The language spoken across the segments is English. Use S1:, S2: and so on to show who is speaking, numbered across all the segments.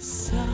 S1: Silent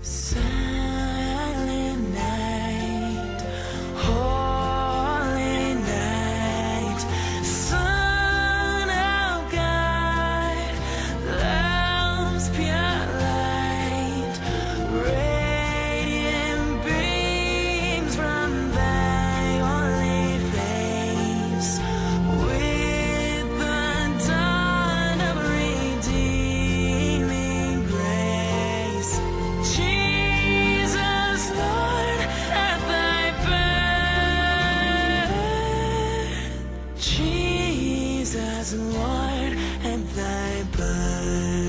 S1: Silent Jesus, Lord, and thy birth.